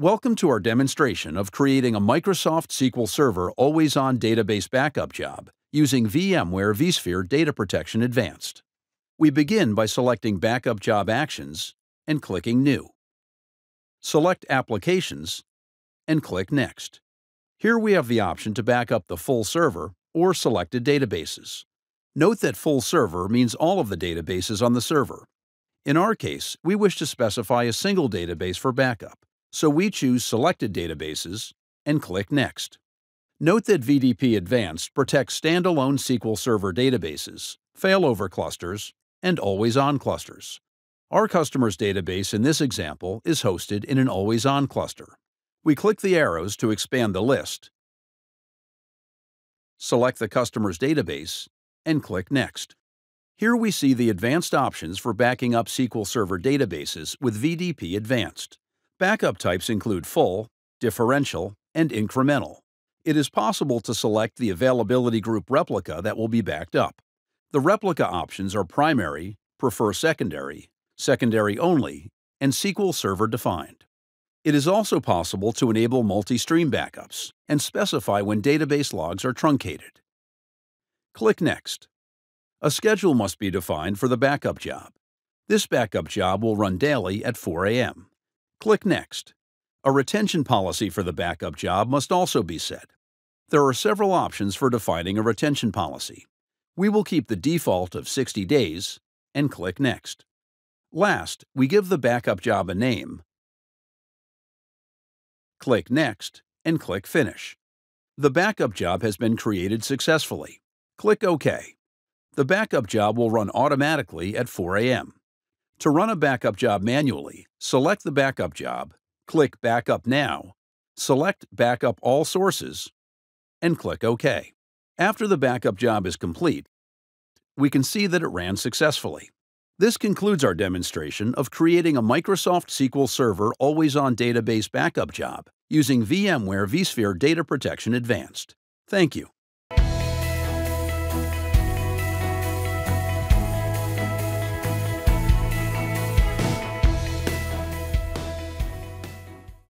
Welcome to our demonstration of creating a Microsoft SQL Server always-on database backup job using VMware vSphere Data Protection Advanced. We begin by selecting Backup Job Actions and clicking New. Select Applications and click Next. Here we have the option to back up the full server or selected databases. Note that full server means all of the databases on the server. In our case, we wish to specify a single database for backup. So we choose Selected Databases and click Next. Note that VDP Advanced protects standalone SQL Server databases, failover clusters, and always-on clusters. Our customer's database in this example is hosted in an always-on cluster. We click the arrows to expand the list, select the customer's database, and click Next. Here we see the advanced options for backing up SQL Server databases with VDP Advanced. Backup types include full, differential, and incremental. It is possible to select the availability group replica that will be backed up. The replica options are primary, prefer secondary, secondary only, and SQL Server defined. It is also possible to enable multi-stream backups and specify when database logs are truncated. Click Next. A schedule must be defined for the backup job. This backup job will run daily at 4 a.m. Click Next. A retention policy for the backup job must also be set. There are several options for defining a retention policy. We will keep the default of 60 days and click Next. Last, we give the backup job a name. Click Next and click Finish. The backup job has been created successfully. Click OK. The backup job will run automatically at 4 a.m. To run a backup job manually, select the backup job, click Backup Now, select Backup All Sources, and click OK. After the backup job is complete, we can see that it ran successfully. This concludes our demonstration of creating a Microsoft SQL Server always-on database backup job using VMware vSphere Data Protection Advanced. Thank you.